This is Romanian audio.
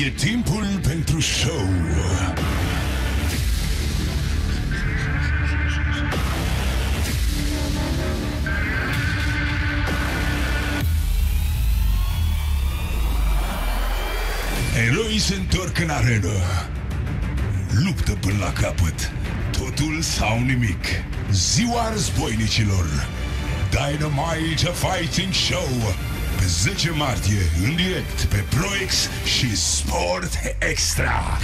E timpul pentru show. Eroii se întorc în arenă. Luptă până la capăt. Totul sau nimic. Ziua războinicilor. Dynamite a Fighting Show. Pe 10 martie, în direct, pe ProX și Sport Extra.